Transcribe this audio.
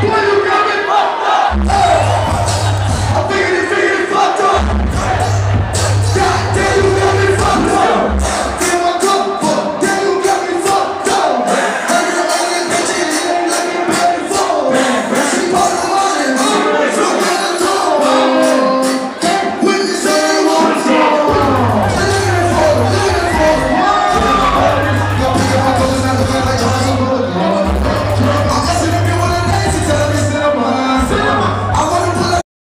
Play